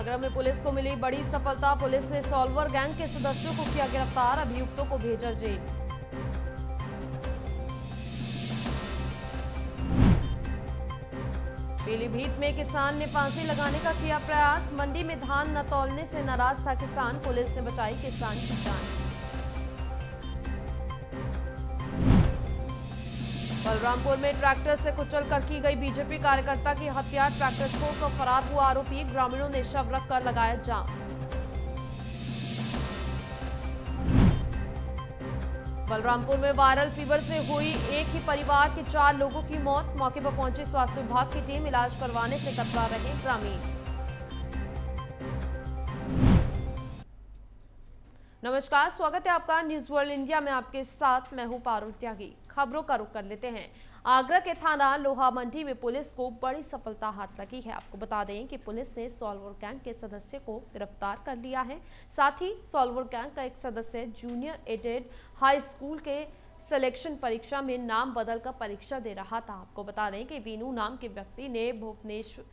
आगरा में पुलिस को मिली बड़ी सफलता। पुलिस ने सॉल्वर गैंग के सदस्यों को किया गिरफ़्तार, अभियुक्तों को भेजा जेल। पीलीभीत में किसान ने फांसी लगाने का किया प्रयास। मंडी में धान न तोलने से नाराज़ था किसान। पुलिस ने बचाई किसान की जान। बलरामपुर में ट्रैक्टर से कुचल कर की गई बीजेपी कार्यकर्ता की हत्या। ट्रैक्टर छोड़कर फरार हुआ आरोपी। ग्रामीणों ने शव रखकर लगाया जाम। बलरामपुर में वायरल फीवर से हुई एक ही परिवार के चार लोगों की मौत। मौके पर पहुँची स्वास्थ्य विभाग की टीम। इलाज करवाने से कतरा रहे ग्रामीण। नमस्कार, स्वागत है आपका न्यूज़ वर्ल्ड इंडिया में। आपके साथ मैं हूँ पारुल त्यागी। खबरों का रुख कर लेते हैं। आगरा के थाना लोहा मंडी में पुलिस को बड़ी सफलता हाथ लगी है। आपको बता दें कि पुलिस ने सॉल्वर गैंग के सदस्य को गिरफ़्तार कर लिया है। साथ ही सॉल्वर गैंग का एक सदस्य जूनियर एडेड हाई स्कूल के सिलेक्शन परीक्षा में नाम बदलकर परीक्षा दे रहा था। आपको बता दें कि वीनू नाम के व्यक्ति ने भुवनेश्वर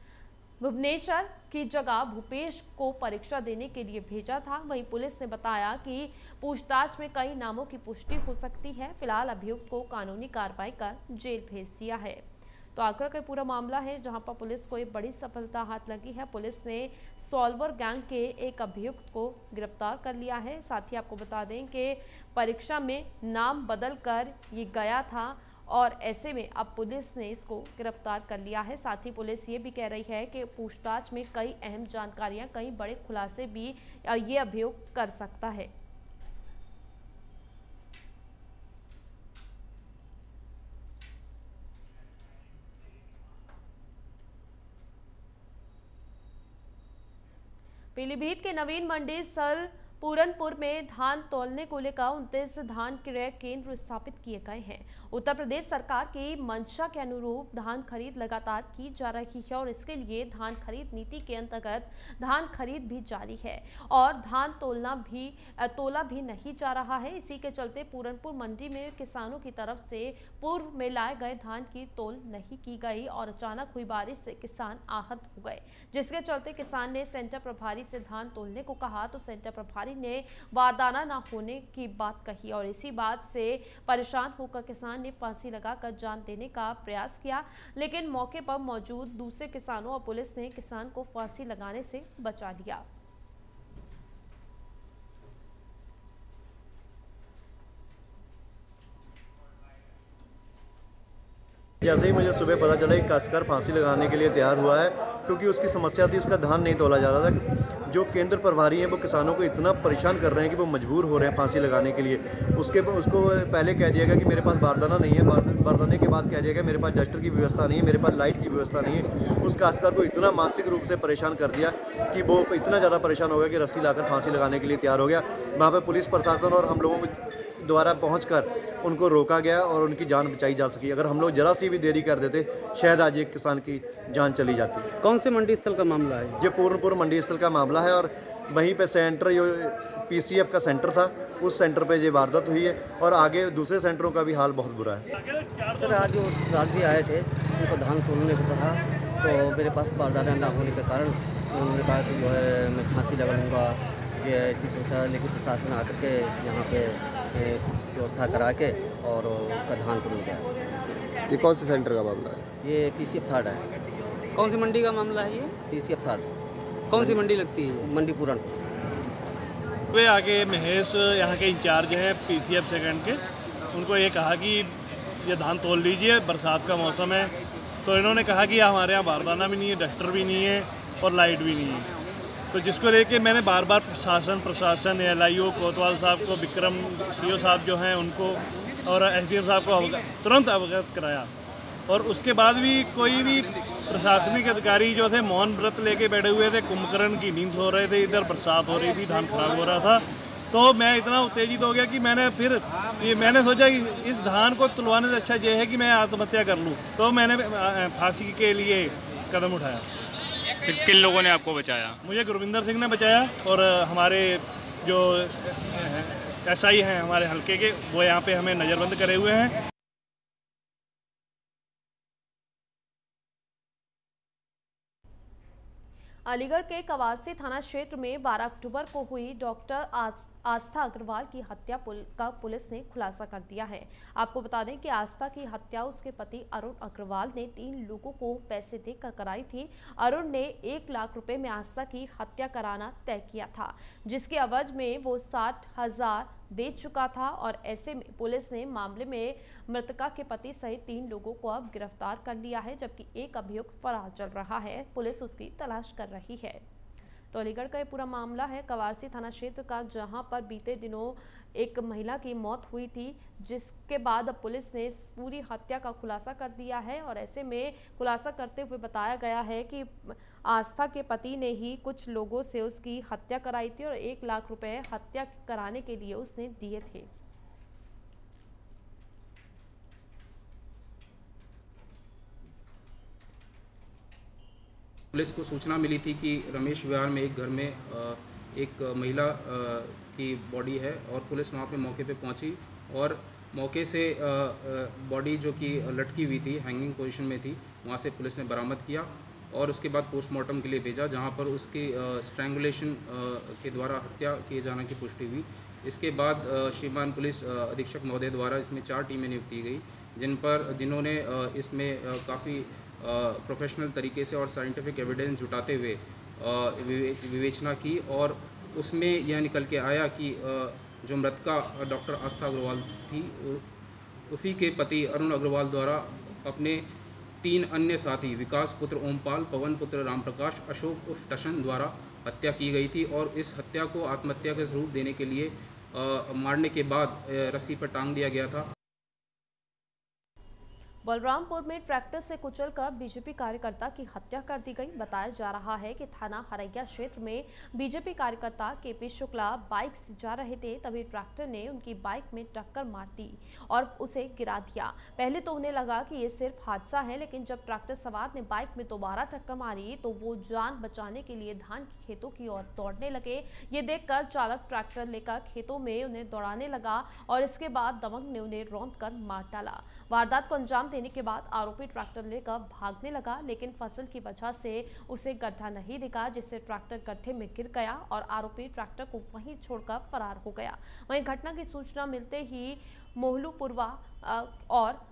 भुवनेश्वर की जगह भूपेश को परीक्षा देने के लिए भेजा था। वहीं पुलिस ने बताया कि पूछताछ में कई नामों की पुष्टि हो सकती है। फ़िलहाल अभियुक्त को कानूनी कार्रवाई कर जेल भेज दिया है। तो आगरा का पूरा मामला है, जहाँ पर पुलिस को एक बड़ी सफलता हाथ लगी है। पुलिस ने सॉल्वर गैंग के एक अभियुक्त को गिरफ़्तार कर लिया है। साथ ही आपको बता दें कि परीक्षा में नाम बदल कर ये गया था। और ऐसे में अब पुलिस ने इसको गिरफ़्तार कर लिया है। साथ ही पुलिस ये भी कह रही है कि पूछताछ में कई अहम जानकारियाँ, कई बड़े खुलासे भी ये अभियुक्त कर सकता है। पीलीभीत के नवीन मंडी सल पूरनपुर में धान तोलने को लेकर उनतीस धान क्रय केंद्र स्थापित किए गए हैं। उत्तर प्रदेश सरकार की मंशा के अनुरूप धान खरीद लगातार की जा रही है और इसके लिए धान खरीद नीति के अंतर्गत धान खरीद भी जारी है और धान तोलना भी, तोला भी नहीं जा रहा है। इसी के चलते पूरनपुर मंडी में किसानों की तरफ़ से पूर्व में लाए गए धान की तोल नहीं की गई और अचानक हुई बारिश से किसान आहत हो गए। जिसके चलते किसान ने सेंटर प्रभारी से धान तोलने को कहा तो सेंटर प्रभारी अधिकारी ने बारदाना न होने की बात कही और इसी बात से परेशान होकर किसान ने फांसी लगाकर जान देने का प्रयास किया, लेकिन मौके पर मौजूद दूसरे किसानों और पुलिस ने किसान को फांसी लगाने से बचा लिया। जैसे ही मुझे सुबह पता चला कि कसकर फांसी लगाने के लिए तैयार हुआ है क्योंकि उसकी समस्या थी, उसका धान नहीं तोला जा रहा था। जो केंद्र प्रभारी हैं, वो किसानों को इतना परेशान कर रहे हैं कि वो मजबूर हो रहे हैं फांसी लगाने के लिए। उसके उसको पहले कह दिया गया कि मेरे पास बारदाना नहीं है बारदाने के बाद कह दिया गया, मेरे पास डस्टर की व्यवस्था नहीं है, मेरे पास लाइट की व्यवस्था नहीं है। उस काश्तकार को इतना मानसिक रूप से परेशान कर दिया कि वो इतना ज़्यादा परेशान हो गया कि रस्सी लाकर फांसी लगाने के लिए तैयार हो गया। वहाँ पर पुलिस प्रशासन और हम लोगों को द्वारा पहुंचकर उनको रोका गया और उनकी जान बचाई जा सकी। अगर हम लोग जरा सी भी देरी कर देते शायद आज एक किसान की जान चली जाती। कौन से मंडी स्थल का मामला है? ये पूर्णपुर मंडी स्थल का मामला है और वहीं पे सेंटर जो पीसीएफ का सेंटर था उस सेंटर पे ये वारदात हुई है और आगे दूसरे सेंटरों का भी हाल बहुत बुरा है। सर आज जो राज्य आए थे उनको धान तोड़ने को कहा तो मेरे पास बारदाना ना होने के कारण उन्होंने कहा कि जो है मैं फांसी लगा लूँगा। ये ऐसी समस्या लेकिन प्रशासन आकर के यहाँ पे व्यवस्था करा के और उसका धान टूट गया ये कौन से सेंटर का मामला है? ये पी सी एफ़ थर्ड है। कौन सी मंडी का मामला है ये? पी सी एफ़ थर्ड कौन सी मंडी लगती है मंडी पूरन। वे आगे महेश यहाँ के इंचार्ज हैं पी सी एफ़ सेकेंड के। उनको ये कहा कि ये धान तोल लीजिए बरसात का मौसम है। तो इन्होंने कहा कि हमारे यहाँ बारदाना भी नहीं है डस्टर भी नहीं है और लाइट भी नहीं है। तो जिसको लेके मैंने बार बार प्रशासन प्रशासन एल आई कोतवाल साहब को, विक्रम सी साहब जो हैं, उनको और एस साहब को अवगत, तुरंत अवगत कराया। और उसके बाद भी कोई भी प्रशासनिक अधिकारी जो थे, मौन व्रत लेके बैठे हुए थे, कुंभकर्ण की नींद हो रहे थे, इधर बरसात हो रही थी, धान खराब हो रहा था। तो मैं इतना उत्तेजित हो गया कि मैंने फिर ये मैंने सोचा कि इस धान को तुलवाने से अच्छा ये है कि मैं आत्महत्या कर लूँ। तो मैंने फांसी के लिए कदम उठाया। फिर किन लोगों ने आपको बचाया? मुझे गुरविंदर सिंह ने बचाया और हमारे जो एस आई हैं हमारे हल्के के वो यहाँ पे हमें नज़रबंद करे हुए हैं। अलीगढ़ के कवारसी थाना क्षेत्र में 12 अक्टूबर को हुई डॉक्टर आस्था अग्रवाल की हत्या पुल, का पुलिस ने खुलासा कर दिया है। आपको बता दें कि आस्था की हत्या उसके पति अरुण अग्रवाल ने तीन लोगों को पैसे देकर कराई थी। अरुण ने एक लाख रुपए में आस्था की हत्या कराना तय किया था जिसके अवज में वो साठ हज़ार दे चुका था और ऐसे में पुलिस ने मामले में मृतका के पति सहित तीन लोगों को अब गिरफ़्तार कर लिया है जबकि एक अभियुक्त फरार चल रहा है। पुलिस उसकी तलाश कर रही है। तो अलीगढ़ का ये पूरा मामला है, कवारसी थाना क्षेत्र का, जहाँ पर बीते दिनों एक महिला की मौत हुई थी, जिसके बाद अब पुलिस ने इस पूरी हत्या का खुलासा कर दिया है और ऐसे में खुलासा करते हुए बताया गया है कि आस्था के पति ने ही कुछ लोगों से उसकी हत्या कराई थी और एक लाख रुपए हत्या कराने के लिए उसने दिए थे। पुलिस को सूचना मिली थी कि रमेश विहार में एक घर में एक महिला की बॉडी है और पुलिस वहाँ पे मौके पे पहुँची और मौके से बॉडी जो कि लटकी हुई थी हैंगिंग पोजीशन में थी, वहाँ से पुलिस ने बरामद किया और उसके बाद पोस्टमार्टम के लिए भेजा, जहाँ पर उसकी स्ट्रैंगुलेशन के द्वारा हत्या किए जाने की पुष्टि हुई। इसके बाद श्रीमान पुलिस अधीक्षक महोदय द्वारा इसमें चार टीमें नियुक्त की गई, जिन पर, जिन्होंने इसमें काफ़ी प्रोफेशनल तरीके से और साइंटिफिक एविडेंस जुटाते हुए विवेचना की और उसमें यह निकल के आया कि जो मृतका डॉक्टर आस्था अग्रवाल थी उसी के पति अरुण अग्रवाल द्वारा अपने तीन अन्य साथी विकास पुत्र ओमपाल पवन पुत्र रामप्रकाश अशोक उर्फ़ टशन द्वारा हत्या की गई थी और इस हत्या को आत्महत्या के स्वरूप देने के लिए आ, मारने के बाद रस्सी पर टांग दिया गया था। बलरामपुर में ट्रैक्टर से कुचलकर बीजेपी कार्यकर्ता की हत्या कर दी गई। बताया जा रहा है कि थाना हरैया क्षेत्र में बीजेपी कार्यकर्ता केपी शुक्ला बाइक से जा रहे थे, तभी ट्रैक्टर ने उनकी बाइक में टक्कर मार दी और उसे गिरा दिया। पहले तो उन्हें लगा कि ये सिर्फ़ हादसा है, लेकिन जब ट्रैक्टर सवार ने बाइक में दोबारा टक्कर मारी तो वो जान बचाने के लिए धान के खेतों की ओर दौड़ने लगे। ये देखकर चालक ट्रैक्टर लेकर खेतों में उन्हें दौड़ाने लगा और इसके बाद दमंग ने उन्हें रौंद कर मार डाला। वारदात को अंजाम देने के बाद आरोपी ट्रैक्टर लेकर भागने लगा, लेकिन फ़सल की वजह से उसे गड्ढा नहीं दिखा, जिससे ट्रैक्टर गड्ढे में गिर गया और आरोपी ट्रैक्टर को वहीं छोड़कर फरार हो गया। वहीं घटना की सूचना मिलते ही मोहलूपुरवा और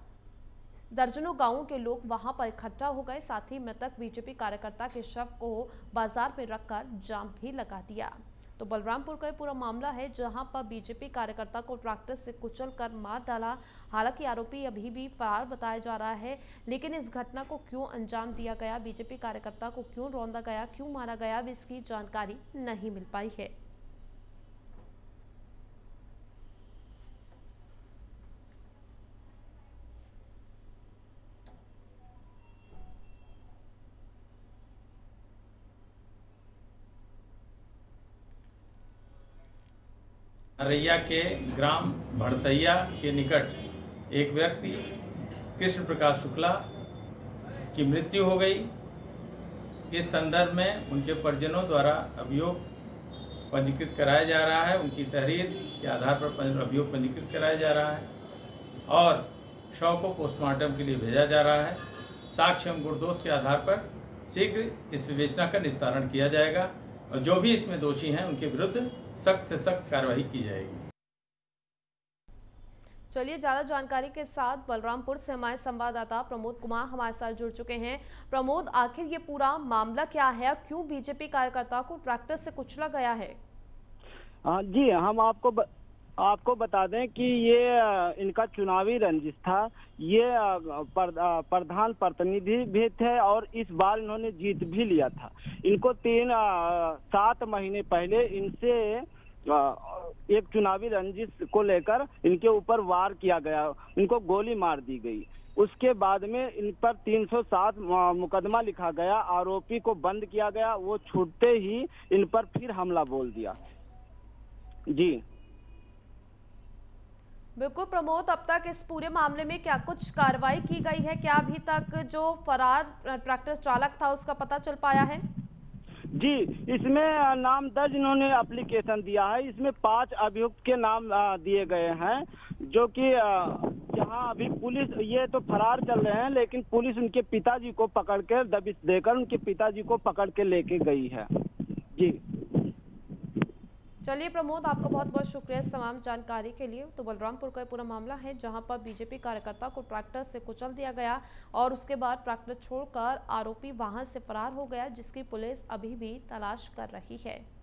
दर्जनों गाँवों के लोग वहाँ पर इकट्ठा हो गए। साथ ही मृतक बीजेपी कार्यकर्ता के शव को बाज़ार में रखकर जाम भी लगा दिया। तो बलरामपुर का पूरा मामला है, जहाँ पर बीजेपी कार्यकर्ता को ट्रैक्टर से कुचल कर मार डाला। हालाँकि आरोपी अभी भी फरार बताया जा रहा है, लेकिन इस घटना को क्यों अंजाम दिया गया? बीजेपी कार्यकर्ता को क्यों रौंदा गया? क्यों मारा गया? इसकी जानकारी नहीं मिल पाई है। रैया के ग्राम भड़सैया के निकट एक व्यक्ति कृष्ण प्रकाश शुक्ला, की मृत्यु हो गई। इस संदर्भ में उनके परिजनों द्वारा अभियोग पंजीकृत कराया जा रहा है। उनकी तहरीर के आधार पर अभियोग पंजीकृत कराया जा रहा है और शव को पोस्टमार्टम के लिए भेजा जा रहा है। साक्ष्य एवं गुरदोष के आधार पर शीघ्र इस विवेचना का निस्तारण किया जाएगा और जो भी इसमें दोषी हैं, उनके विरुद्ध सख्त से सख्त कार्रवाई की जाएगी। चलिए ज़्यादा जानकारी के साथ बलरामपुर से हमारे संवाददाता प्रमोद कुमार हमारे साथ जुड़ चुके हैं। प्रमोद आखिर ये पूरा मामला क्या है क्यों बीजेपी कार्यकर्ता को ट्रैक्टर से कुचला गया है? हाँ जी हम आपको ब... आपको बता दें कि ये इनका चुनावी रंजिश था। ये प्रधान प्रतिनिधि भी थे और इस बार इन्होंने जीत भी लिया था। इनको तीन सात महीने पहले इनसे एक चुनावी रंजिश को लेकर इनके ऊपर वार किया गया। इनको गोली मार दी गई। उसके बाद में इन पर 307 मुकदमा लिखा गया। आरोपी को बंद किया गया। वो छूटते ही इन पर फिर हमला बोल दिया। जी। बिल्कुल प्रमोद, अब तक इस पूरे मामले में क्या कुछ कार्रवाई की गई है? क्या अभी तक जो फरार ट्रैक्टर चालक था उसका पता चल पाया है? जी, इसमें नाम दर्ज इन्होंने एप्लीकेशन दिया है। इसमें पाँच अभियुक्त के नाम दिए गए हैं, जो कि जहाँ अभी पुलिस, ये तो फरार चल रहे हैं, लेकिन पुलिस उनके पिताजी को पकड़ कर दबिश देकर उनके पिताजी को पकड़ के लेके गई है। जी। चलिए प्रमोद, आपका बहुत बहुत शुक्रिया इस तमाम जानकारी के लिए। तो बलरामपुर का पूरा मामला है, जहाँ पर बीजेपी कार्यकर्ता को ट्रैक्टर से कुचल दिया गया और उसके बाद ट्रैक्टर छोड़कर आरोपी वाहन से फरार हो गया, जिसकी पुलिस अभी भी तलाश कर रही है।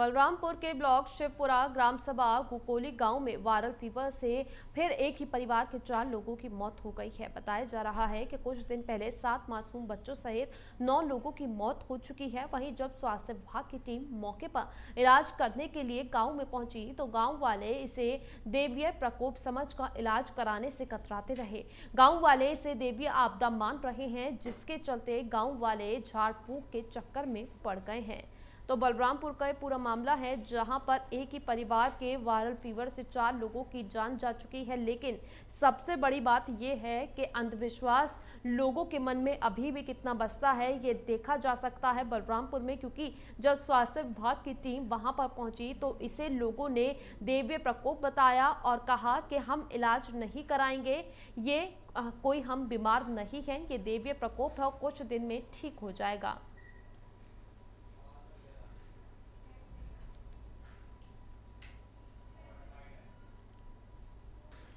बलरामपुर के ब्लॉक शिवपुरा ग्राम सभा गुकोली गाँव में वायरल फीवर से फिर एक ही परिवार के चार लोगों की मौत हो गई है। बताया जा रहा है कि कुछ दिन पहले सात मासूम बच्चों सहित नौ लोगों की मौत हो चुकी है। वहीं जब स्वास्थ्य विभाग की टीम मौके पर इलाज करने के लिए गाँव में पहुँची तो गाँव वाले इसे देवीय प्रकोप समझकर इलाज कराने से कतराते रहे। गाँव वाले इसे देवीय आपदा मान रहे हैं, जिसके चलते गाँव वाले झाड़ फूक के चक्कर में पड़ गए हैं। तो बलरामपुर का पूरा मामला है, जहाँ पर एक ही परिवार के वायरल फीवर से चार लोगों की जान जा चुकी है। लेकिन सबसे बड़ी बात यह है कि अंधविश्वास लोगों के मन में अभी भी कितना बसता है, ये देखा जा सकता है बलरामपुर में, क्योंकि जब स्वास्थ्य विभाग की टीम वहाँ पर पहुँची तो इसे लोगों ने देव्य प्रकोप बताया और कहा कि हम इलाज नहीं कराएँगे। ये कोई हम बीमार नहीं हैं, ये देव्य प्रकोप है कुछ दिन में ठीक हो जाएगा।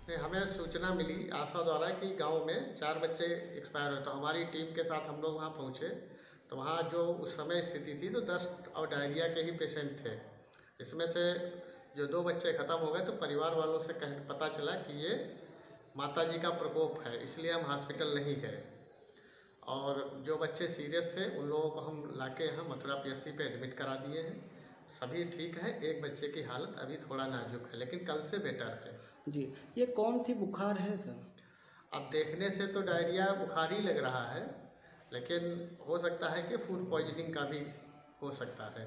नहीं, हमें सूचना मिली आशा द्वारा कि गाँव में चार बच्चे एक्सपायर हुए। तो हमारी टीम के साथ हम लोग वहाँ पहुँचे। तो वहाँ जो उस समय स्थिति थी तो दस्त और डायरिया के ही पेशेंट थे। इसमें से जो दो बच्चे ख़त्म हो गए तो परिवार वालों से कह, पता चला कि ये माता जी का प्रकोप है, इसलिए हम हॉस्पिटल नहीं गए। और जो बच्चे सीरियस थे, उन लोगों को हम लाके यहाँ मथुरा पी पे एडमिट करा दिए हैं। सभी ठीक है, एक बच्चे की हालत अभी थोड़ा नाजुक है, लेकिन कल से बेटर है। जी ये कौन सी बुखार है सर? अब देखने से तो डायरिया बुखार ही लग रहा है लेकिन हो सकता है कि फ़ूड पॉइजनिंग का भी हो सकता है।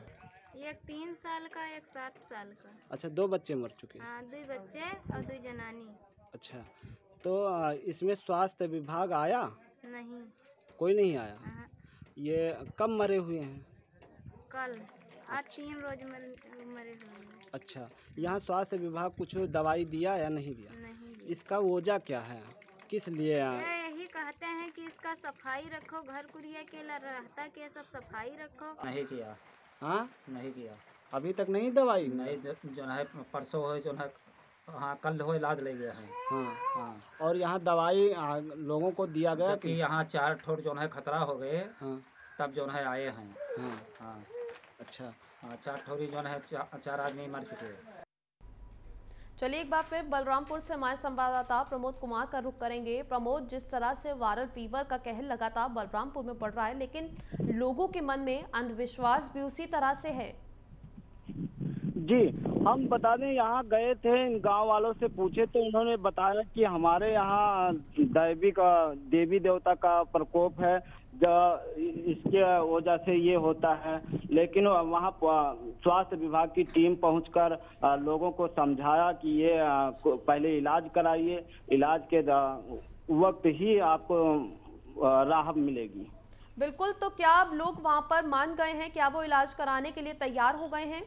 एक तीन साल का एक सात साल का। अच्छा दो बच्चे मर चुके हैं? हाँ दो बच्चे और दो जनानी। अच्छा तो इसमें स्वास्थ्य विभाग आया? नहीं। कोई नहीं आया? हाँ, ये कब मरे हुए हैं? कल आज तीन रोज मर, मरे हुए हैं। अच्छा यहाँ स्वास्थ्य विभाग कुछ दवाई दिया या नहीं दिया? नहीं इसका वजह क्या है? किस लिए यही कहते हैं कि इसका सफ़ाई रखो घर कुरिया के रहता के सब सफ़ाई रखो। नहीं किया। हाँ? नहीं किया। अभी तक नहीं दवाई? नहीं जो है परसों हो जो है हाँ कल हो इलाज ले गए हैं। हाँ हाँ। और यहाँ दवाई आ, लोगों को दिया गया कि यहाँ चार ठोर जो है खतरा हो गए हाँ। तब जो है आए हैं। हाँ। हाँ। अच्छा। हाँ चार ठोरी जो है चा, चार आदमी मर चुके हैं। चलिए एक बार फिर बलरामपुर से हमारे संवाददाता प्रमोद कुमार का रुख करेंगे। प्रमोद जिस तरह से वायरल फीवर का कहर लगातार बलरामपुर में बढ़ रहा है लेकिन लोगों के मन में अंधविश्वास भी उसी तरह से है। जी हम बता दें यहाँ गए थे इन गाँव वालों से पूछे तो उन्होंने बताया कि हमारे यहाँ दैवी का देवी देवता का प्रकोप है। इसके वजह से ये होता है। लेकिन वहाँ स्वास्थ्य विभाग की टीम पहुंचकर लोगों को समझाया कि ये पहले इलाज कराइए। इलाज के वक्त ही आपको राहत मिलेगी। बिल्कुल तो क्या अब लोग वहाँ पर मान गए हैं क्या वो इलाज कराने के लिए तैयार हो गए हैं?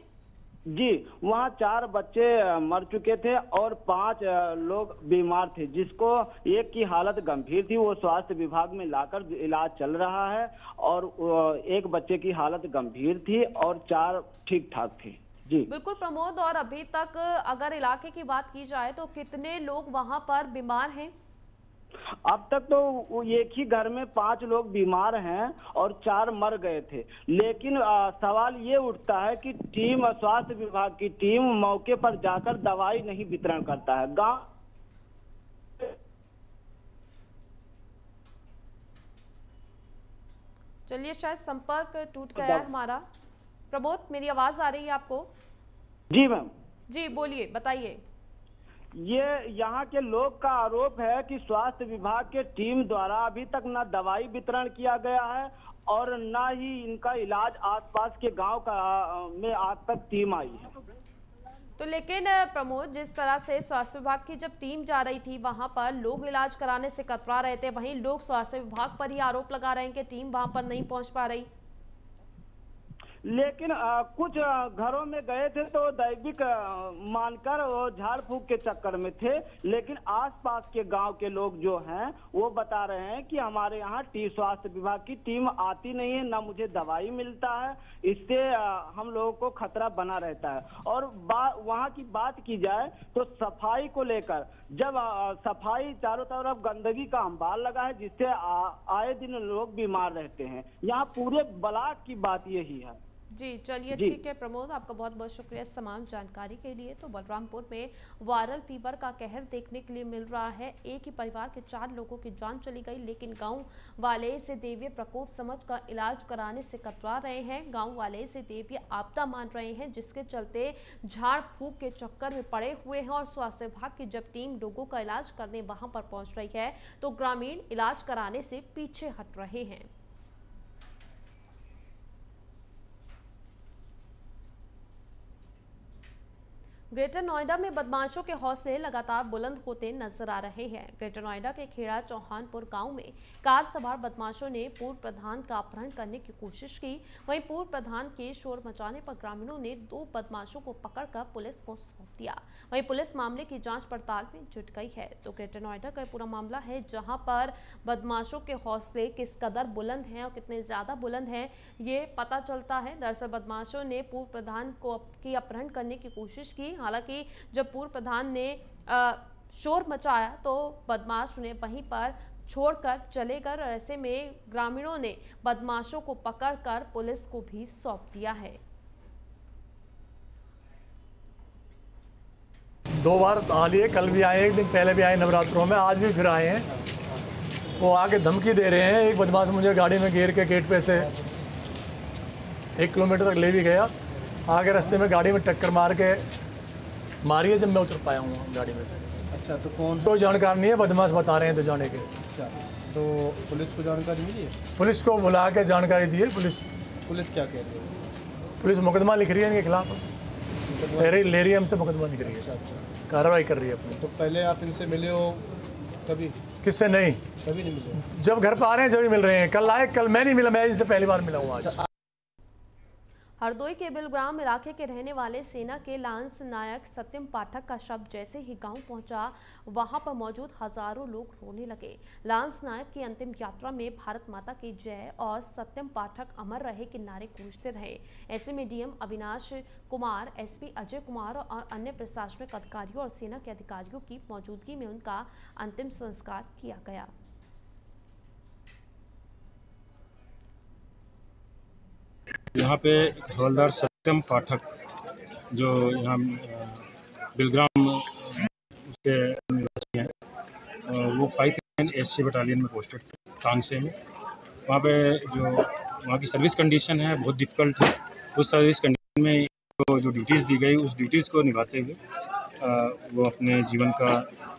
जी, वहाँ चार बच्चे मर चुके थे और पाँच लोग बीमार थे, जिसको एक की हालत गंभीर थी, वो स्वास्थ्य विभाग में लाकर इलाज चल रहा है और एक बच्चे की हालत गंभीर थी और चार ठीक ठाक थे। जी। बिल्कुल प्रमोद, और अभी तक अगर इलाके की बात की जाए तो कितने लोग वहाँ पर बीमार हैं? अब तक तो एक ही घर में पाँच लोग बीमार हैं और चार मर गए थे। लेकिन अ, सवाल ये उठता है कि टीम स्वास्थ्य विभाग की टीम मौके पर जाकर दवाई नहीं वितरण करता है। गाँव चलिए शायद संपर्क टूट गया है हमारा। प्रबोध मेरी आवाज़ आ रही है आपको? जी मैम। जी बोलिए बताइए। ये यहाँ के लोग का आरोप है कि स्वास्थ्य विभाग के टीम द्वारा अभी तक न दवाई वितरण किया गया है और न ही इनका इलाज आसपास के गाँव का में आज तक टीम आई है। तो लेकिन प्रमोद, जिस तरह से स्वास्थ्य विभाग की जब टीम जा रही थी, वहाँ पर लोग इलाज कराने से कतरा रहे थे, वहीं लोग स्वास्थ्य विभाग पर ही आरोप लगा रहे हैं कि टीम वहाँ पर नहीं पहुँच पा रही। लेकिन अ, कुछ अ, घरों में गए थे तो दैविक मानकर वो झाड़ फूक के चक्कर में थे। लेकिन आसपास के गाँव के लोग जो हैं वो बता रहे हैं कि हमारे यहाँ टी स्वास्थ्य विभाग की टीम आती नहीं है ना मुझे दवाई मिलता है। इससे हम लोगों को खतरा बना रहता है। और वहाँ की बात की जाए तो सफ़ाई को लेकर जब अ, सफ़ाई चारों तरफ़ गंदगी का अंबार लगा है जिससे आए दिन लोग बीमार रहते हैं। यहाँ पूरे ब्लॉक की बात यही है। जी चलिए ठीक है प्रमोद आपका बहुत बहुत शुक्रिया इस तमाम जानकारी के लिए। तो बलरामपुर में वायरल फीवर का कहर देखने के लिए मिल रहा है। एक ही परिवार के चार लोगों की जान चली गई लेकिन गाँव वाले इसे देवीय प्रकोप समझ का इलाज कराने से कतरा रहे हैं। गाँव वाले इसे देवीय आपदा मान रहे हैं जिसके चलते झाड़ फूक के चक्कर में पड़े हुए हैं और स्वास्थ्य विभाग की जब टीम लोगों का इलाज करने वहाँ पर पहुँच रही है तो ग्रामीण इलाज कराने से पीछे हट रहे हैं। ग्रेटर नोएडा में बदमाशों के हौसले लगातार बुलंद होते नज़र आ रहे हैं। ग्रेटर नोएडा के खेड़ा चौहानपुर गाँव में कार सवार बदमाशों ने पूर्व प्रधान का अपहरण करने की कोशिश की। वहीं पूर्व प्रधान के शोर मचाने पर ग्रामीणों ने दो बदमाशों को पकड़कर पुलिस को सौंप दिया। वहीं पुलिस मामले की जाँच पड़ताल में जुट गई है। तो ग्रेटर नोएडा का पूरा मामला है, जहाँ पर बदमाशों के हौसले किस कदर बुलंद हैं और कितने ज़्यादा बुलंद हैं, ये पता चलता है। दरअसल बदमाशों ने पूर्व प्रधान को की अपहरण करने की कोशिश की। हालाँकि जब पूर्व प्रधान ने शोर मचाया तो बदमाश उन्हें वहीं पर छोड़कर चले गए और ऐसे में ग्रामीणों ने बदमाशों को पकड़कर पुलिस को भी सौंप दिया है। दो बार आ लिए कल भी आए, एक दिन पहले भी आए नवरात्रों में, आज भी फिर आए हैं। वो आके धमकी दे रहे हैं, एक बदमाश मुझे गाड़ी में घेर के गेट पे से एक किलोमीटर तक ले भी गया, आगे रास्ते में गाड़ी में टक्कर मार के मारी है जब मैं उतर पाया हूँ गाड़ी में से। अच्छा तो कौन? कोई जानकार नहीं है बदमाश बता रहे हैं तो जाने के। अच्छा तो पुलिस को जानकारी मिली है? पुलिस को बुला के जानकारी दी है पुलिस। पुलिस क्या कह रही है? पुलिस मुकदमा लिख रही है इनके खिलाफ। लेरी लेरी हमसे मुकदमा लिख रही है। कार्रवाई कर रही है अपनी। तो पहले आप इनसे मिले हो कभी किससे नहीं? कभी नहीं मिले? जब घर पर आ रहे हैं जब ही मिल रहे हैं। कल आए कल मैं नहीं मिला मैं इनसे पहली बार मिला हूँ आज। हरदोई के बिलग्राम इलाके के रहने वाले सेना के लांस नायक सत्यम पाठक का शव जैसे ही गाँव पहुँचा, वहाँ पर मौजूद हज़ारों लोग रोने लगे। लांस नायक की अंतिम यात्रा में भारत माता की जय और सत्यम पाठक अमर रहे के नारे गूंजते रहे। ऐसे में डीएम अविनाश कुमार, एसपी अजय कुमार और अन्य प्रशासनिक अधिकारियों और सेना के अधिकारियों की मौजूदगी में उनका अंतिम संस्कार किया गया। यहाँ पे हवलदार सत्यम पाठक जो यहाँ बिलग्राम के निवासी हैं वो फाइव एस सी बटालियन में पोस्टेड थे में वहाँ पे जो, वहाँ की सर्विस कंडीशन है, बहुत डिफ़िकल्ट है। उस सर्विस कंडीशन में तो जो ड्यूटीज़ दी गई, उस ड्यूटीज़ को निभाते हुए वो अपने जीवन का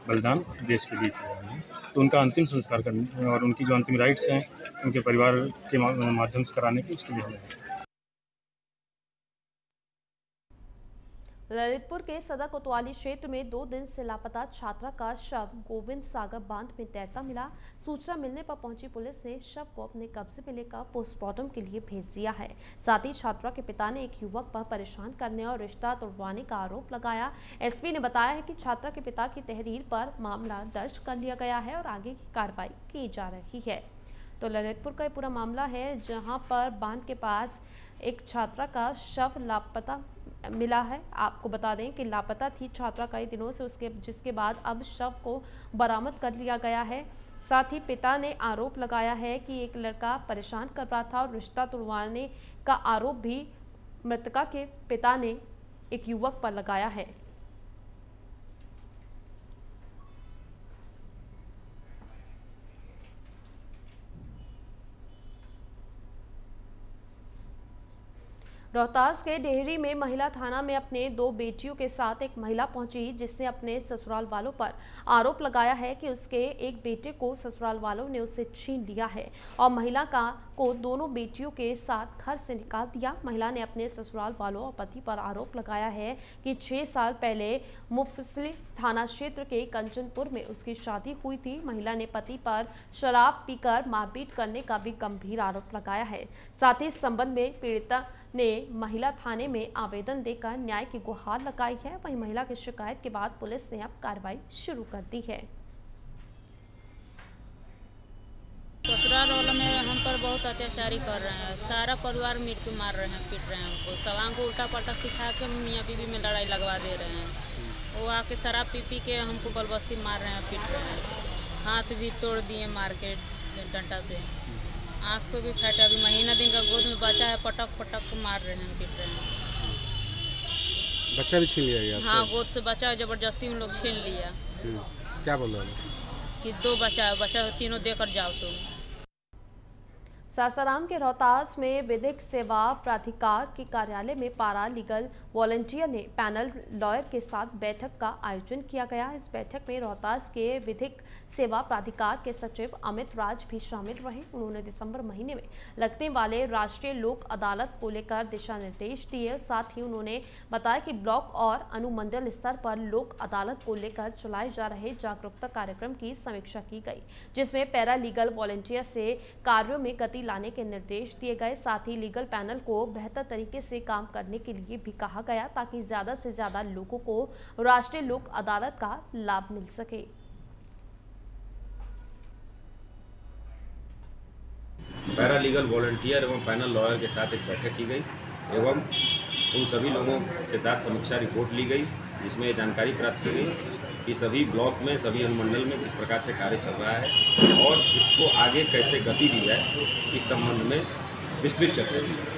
बलिदान देश के लिए किया है। तो उनका अंतिम संस्कार करने, और उनकी जो अंतिम राइट्स हैं, उनके परिवार के माध्यम से कराने की उसके लिए ललितपुर के सदा कोतवाली क्षेत्र में दो दिन से लापता छात्रा का शव गोविंद सागर बाँध में तैरता मिला। सूचना मिलने पर पहुँची पुलिस ने शव को अपने कब्जे में लेकर पोस्टमार्टम के लिए भेज दिया है। साथ ही छात्रा के पिता ने एक युवक पर परेशान करने और रिश्ता तोड़वाने का आरोप लगाया। एसपी ने बताया है कि छात्रा के पिता की तहरीर पर मामला दर्ज कर लिया गया है और आगे की कार्रवाई की जा रही है। तो ललितपुर का पूरा मामला है, जहाँ पर बाँध के पास एक छात्रा का शव लापता मिला है। आपको बता दें कि लापता थी छात्रा कई दिनों से उसके, जिसके बाद अब शव को बरामद कर लिया गया है। साथ ही पिता ने आरोप लगाया है कि एक लड़का परेशान कर रहा था और रिश्ता तुड़वाने का आरोप भी मृतका के पिता ने एक युवक पर लगाया है। रोहतास के डेहरी में महिला थाना में अपने दो बेटियों के साथ एक महिला पहुँची, जिसने अपने ससुराल वालों पर आरोप लगाया है कि उसके एक बेटे को ससुराल वालों ने उससे छीन लिया है और महिला का, को दोनों बेटियों के साथ घर से निकाल दिया। महिला ने अपने ससुराल वालों और पति पर आरोप लगाया है कि छह साल पहले मुफसली थाना क्षेत्र के कंचनपुर में उसकी शादी हुई थी। महिला ने पति पर शराब पीकर मारपीट करने का भी गंभीर आरोप लगाया है। साथ ही इस संबंध में पीड़िता ने महिला थाने में आवेदन देकर न्याय की गुहार लगाई है। वहीं महिला की शिकायत के बाद पुलिस ने अब कार्रवाई शुरू कर दी है। ससुराल वालों में हम पर बहुत अत्याचारी कर रहे हैं। सारा परिवार के मार रहे हैं, पीट रहे हैं हमको। सवांग को उल्टा पलटा सिखा के मियाँ बीबी में लड़ाई लगवा दे रहे हैं। वो आके शराब पी पी के हमको बलबस्ती मार रहे हैं, पीट रहे हैं। हाथ भी तोड़ दिए मार के डंडा से। आँख पे भी फटा अभी महीना दिन का गोद में बचा है पटक पटक को मार रहे हैं पीट रहे हैं बच्चा भी छीन लिया गया हाँ गोद से बचा ज़बरदस्ती उन लोग छीन लिया। हम्म, क्या बोल रहे हैं? कि दो बचा है बचा तीनों देकर जाओ तुम। सासाराम के रोहतास में विधिक सेवा प्राधिकार के कार्यालय में पारा लीगल वॉलंटियर ने पैनल लॉयर के साथ बैठक का आयोजन किया गया। इस बैठक में रोहतास के विधिक सेवा प्राधिकार के सचिव अमित राज भी शामिल रहे। उन्होंने दिसंबर महीने में लगने वाले राष्ट्रीय लोक अदालत को लेकर दिशा निर्देश दिए। साथ ही उन्होंने बताया कि ब्लॉक और अनुमंडल स्तर पर लोक अदालत को लेकर चलाए जा रहे जागरूकता कार्यक्रम की समीक्षा की गई, जिसमें पैरा लीगल वॉलंटियर से कार्यों में गति लाने के निर्देश दिए गए। साथ ही लीगल पैनल को बेहतर तरीके से काम करने के लिए भी कहा गया ताकि ज़्यादा से ज़्यादा लोगों को राष्ट्रीय लोक अदालत का लाभ मिल सके। पैरा लीगल वॉलंटियर एवं पैनल लॉयर के साथ एक बैठक की गई एवं उन सभी लोगों के साथ समीक्षा रिपोर्ट ली गई, जिसमें ये जानकारी प्राप्त की गई। कि सभी ब्लॉक में, सभी अनुमंडल में किस प्रकार से कार्य चल रहा है और इसको आगे कैसे गति दी जाए, इस संबंध में विस्तृत चर्चा की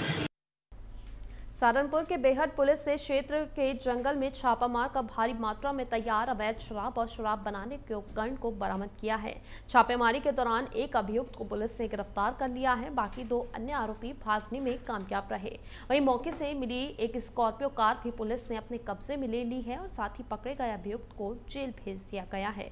सहारनपुर के बेहद पुलिस ने क्षेत्र के जंगल में छापा मारकर भारी मात्रा में तैयार अवैध शराब और शराब बनाने के उपकरण को बरामद किया है। छापेमारी के दौरान एक अभियुक्त को पुलिस ने गिरफ़्तार कर लिया है, बाकी दो अन्य आरोपी भागने में कामयाब रहे। वहीं मौके से मिली एक स्कॉर्पियो कार भी पुलिस ने अपने कब्जे में ले ली है और साथ ही पकड़े गए अभियुक्त को जेल भेज दिया गया है।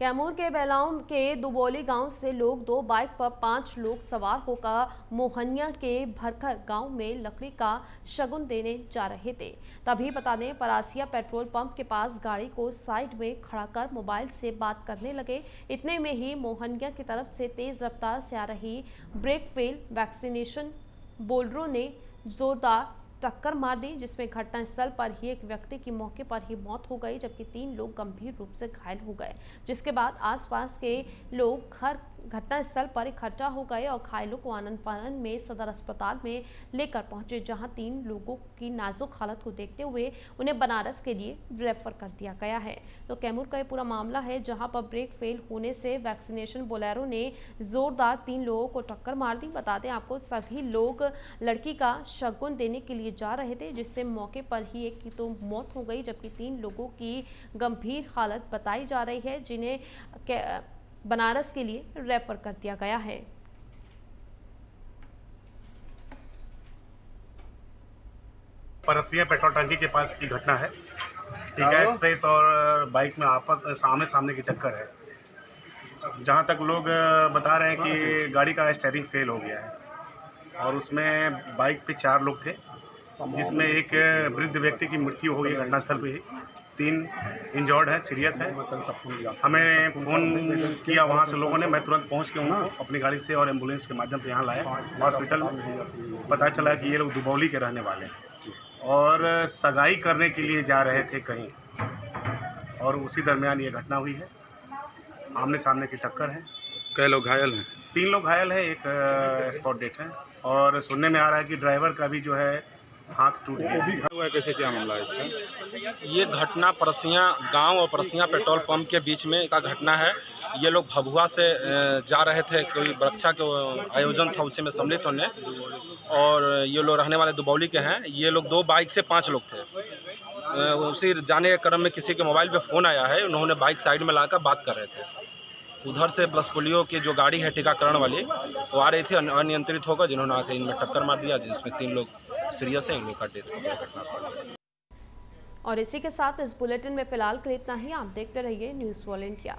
कैमूर के बेलाउं के दुबोली गाँव से लोग दो बाइक पर पाँच लोग सवार होकर मोहनिया के भरखर गाँव में लकड़ी का शगुन देने जा रहे थे। तभी बता दें, परासिया पेट्रोल पंप के पास गाड़ी को साइड में खड़ा कर मोबाइल से बात करने लगे। इतने में ही मोहनिया की तरफ़ से तेज रफ्तार से आ रही ब्रेक फेल वैक्सीनेशन बोल्डरों ने जोरदार टक्कर मार दी, जिसमें घटनास्थल पर ही एक व्यक्ति की मौके पर ही मौत हो गई, जबकि तीन लोग गंभीर रूप से घायल हो गए। जिसके बाद आसपास के लोग घर घटनास्थल पर इकट्ठा हो गए और घायलों को आनंद फानंद में सदर अस्पताल में लेकर पहुँचे, जहाँ तीन लोगों की नाजुक हालत को देखते हुए उन्हें बनारस के लिए रेफर कर दिया गया है। तो कैमूर का ये पूरा मामला है, जहाँ पर ब्रेक फेल होने से वैक्सीनेशन बोलेरो ने जोरदार तीन लोगों को टक्कर मार दी। बता दें, आपको सभी लोग लड़की का शगुन देने के लिए जा रहे थे, जिससे मौके पर ही एक की तो मौत हो गई, जबकि तीन लोगों की गंभीर हालत बताई जा रही है, जिन्हें बनारस के लिए रेफर कर दिया गया है। परसिया पेट्रोल टंकी के पास की घटना है। टीका एक्सप्रेस और बाइक में आपस सामने सामने की टक्कर है। जहाँ तक लोग बता रहे हैं कि गाड़ी का स्टेयरिंग फेल हो गया है। और उसमें बाइक पे चार लोग थे जिसमें एक वृद्ध व्यक्ति की मृत्यु हो गई घटनास्थल पर ही। तीन इंजर्ड है सीरियस है। हमें फ़ोन किया वहाँ से लोगों ने मैं तुरंत पहुँच के उनको अपनी गाड़ी से और एंबुलेंस के माध्यम से यहाँ लाया। हॉस्पिटल पता चला कि ये लोग दुबौली के रहने वाले हैं। और सगाई करने के लिए जा रहे थे कहीं और उसी दरमियान ये घटना हुई है। आमने सामने की टक्कर है। कई लोग घायल हैं? तीन लोग घायल हैं एक स्पॉट डेट है। और सुनने में आ रहा है कि ड्राइवर का भी जो है हाथ टूट गया। हुआ कैसे, क्या मामला है इसका? ये घटना परसिया गाँव और परसिया पेट्रोल पंप के बीच में का घटना है। ये लोग भभुआ से जा रहे थे, कोई वृक्षा के आयोजन था, उसी में सम्मिलित होने। और ये लोग रहने वाले दुबौली के हैं। ये लोग दो बाइक से पाँच लोग थे। उसी जाने के क्रम में किसी के मोबाइल पे फ़ोन आया है। उन्होंने बाइक साइड में लाकर बात कर रहे थे। उधर से प्लस पोलियो की जो गाड़ी है, टीकाकरण वाली, वो आ रही थी अनियंत्रित होकर, जिन्होंने आकर इनमें टक्कर मार दिया, जिसमें तीन लोग सीरियस है उनका डेथ हो गया घटनास्थल और इसी के साथ इस बुलेटिन में फ़िलहाल के इतना ही। आप देखते रहिए न्यूज़ वॉल इंडिया।